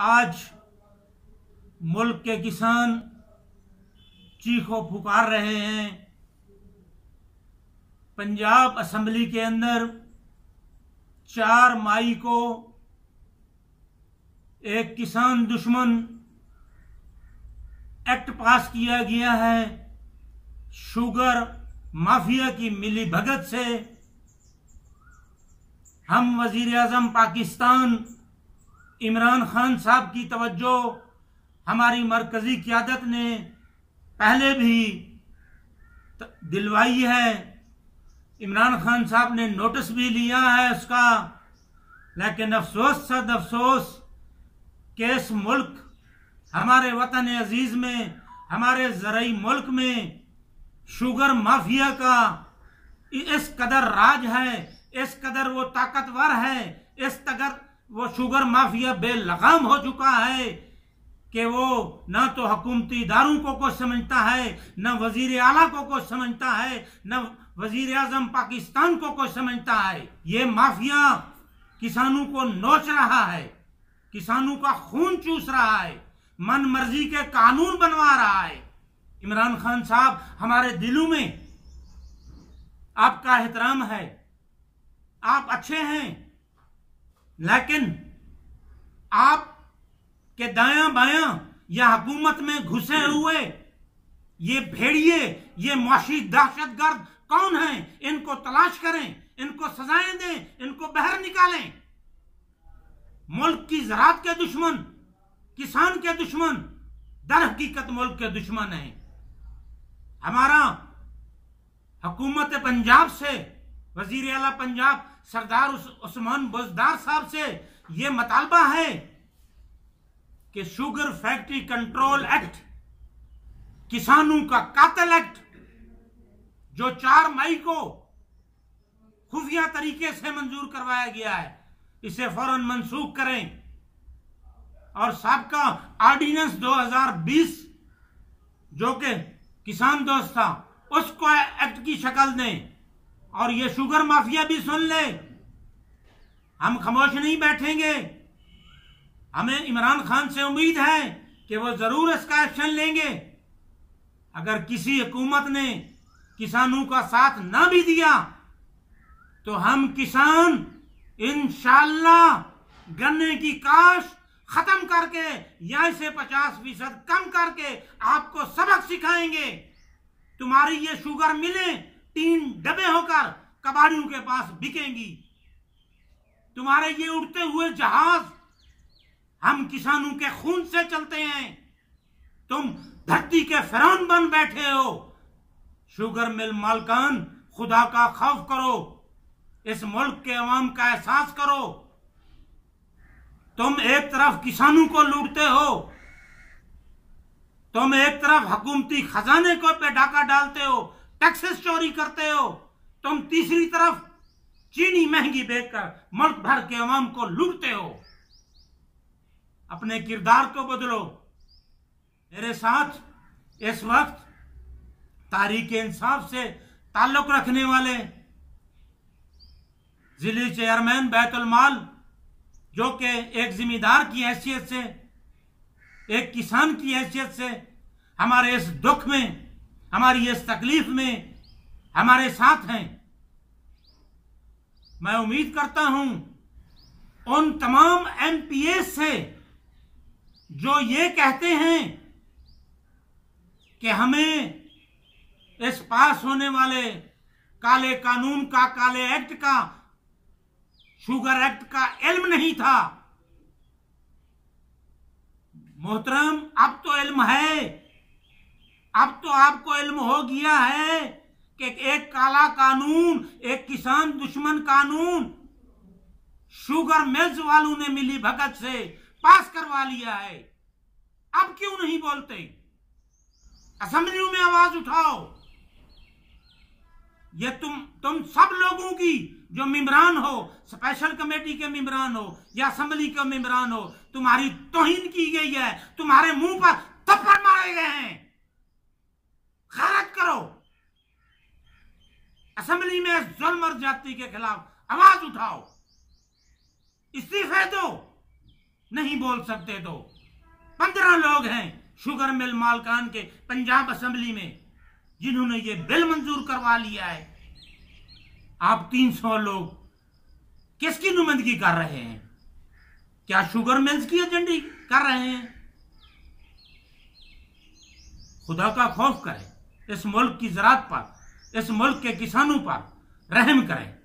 आज मुल्क के किसान चीखो पुकार रहे हैं। पंजाब असेंबली के अंदर चार मई को एक किसान दुश्मन एक्ट पास किया गया है। शुगर माफिया की मिली भगत से हम वज़ीर अजम पाकिस्तान इमरान खान साहब की तवज्जो हमारी मरकजी क्यादत ने पहले भी दिलवाई है। इमरान खान साहब ने नोटिस भी लिया है उसका। लेकिन अफसोस सद अफसोस के इस मुल्क हमारे वतन अज़ीज़ में, हमारे ज़रिए मुल्क में शुगर माफिया का इस कदर राज है, इस कदर वो ताकतवर है, इस कदर वो शुगर माफिया बेलगाम हो चुका है कि वो ना तो हुकूमती इदारों को कुछ समझता है, न वज़ीर आला को कुछ समझता है, न वज़ीर आज़म पाकिस्तान को कुछ समझता है। ये माफिया किसानों को नोच रहा है, किसानों का खून चूस रहा है मन मर्ज़ी के कानून बनवा रहा है। इमरान खान साहब, हमारे दिलों में आपका एहतराम है, आप अच्छे हैं लेकिन आप के दाया बाया या हुकूमत में घुसे हुए ये भेड़िए ये मुआशी दहशतगर्द कौन है? इनको तलाश करें इनको सजाएँ दें इनको बहर निकालें। मुल्क की जरात के दुश्मन किसान के दुश्मन दर हकीकत मुल्क के दुश्मन है। हमारा हुकूमत पंजाब से वज़ीर अला पंजाब सरदार उस्मान बुजदार साहब से ये मतालबा है कि शुगर फैक्ट्री कंट्रोल एक्ट, किसानों का कातल एक्ट, जो चार मई को खुफिया तरीके से मंजूर करवाया गया है, इसे फ़ौरन मंसूख करें। और सबका ऑर्डिनेंस 2020 जो कि किसान दोस्त था, उसको एक्ट की शक्ल दें। और ये शुगर माफिया भी सुन ले। हम खामोश नहीं बैठेंगे। हमें इमरान खान से उम्मीद है कि वो ज़रूर इसका एक्शन लेंगे। अगर किसी हुकूमत ने किसानों का साथ ना भी दिया तो हम किसान इंशाला गन्ने की काश खत्म करके या इसे पचास फ़ीसद कम करके आपको सबक सिखाएँगे। तुम्हारी ये शुगर मिले, तीन डबे होकर कबाड़ियों के पास बिकेंगी। तुम्हारे ये उड़ते हुए जहाज़ हम किसानों के खून से चलते हैं। तुम धरती के फिरौन बन बैठे हो। शुगर मिल मालकान, खुदा का खौफ करो। इस मुल्क के अवाम का एहसास करो। तुम एक तरफ़ किसानों को लूटते हो। तुम एक तरफ़ हुकूमती खजाने को पे डाका डालते हो, टैक्सेस चोरी करते हो। तुम तीसरी तरफ़ चीनी महँगी बेचकर मुल्क भर के अवाम को लूटते हो। अपने किरदार को बदलो। मेरे साथ, इस वक्त तारीख इंसाफ से ताल्लुक रखने वाले ज़िले चेयरमैन बैतुल माल, जो कि एक जिम्मेदार की हैसियत से, एक किसान की हैसियत से हमारे इस दुख में, हमारी इस तकलीफ़ में हमारे साथ हैं। मैं उम्मीद करता हूँ उन तमाम एमपीए से जो ये कहते हैं कि हमें इस पास होने वाले काले कानून का, काले एक्ट का, शुगर एक्ट का इल्म नहीं था। मोहतरम, अब तो इल्म है। अब तो आपको इल्म हो गया है। कि एक काला कानून, एक किसान दुश्मन कानून, शुगर मिल्स वालों ने मिली भगत से पास करवा लिया है। अब क्यों नहीं बोलते? असेंबलियों में आवाज़ उठाओ। ये तुम तुम सब लोगों की जो मिमरान हो स्पेशल कमेटी के मिमरान हो या असेंबली के मिमरान हो, तुम्हारी तोहिन की गई है, तुम्हारे मुँह पर थप्पड़ मारे गए हैं। खैरत करो। असेंबली में जुल्म और जाति के खिलाफ आवाज़ उठाओ। इस्तीफे दो नहीं बोल सकते तो। पंद्रह लोग हैं शुगर मिल मालकान के पंजाब असेंबली में, जिन्होंने ये बिल मंजूर करवा लिया है। आप तीन सौ लोग किसकी नुमाइंदगी कर रहे हैं? क्या शुगर मिल्स की एजेंडी कर रहे हैं? खुदा का खौफ करें, इस मुल्क की ज़रात पर इस मुल्क के किसानों पर रहम करें।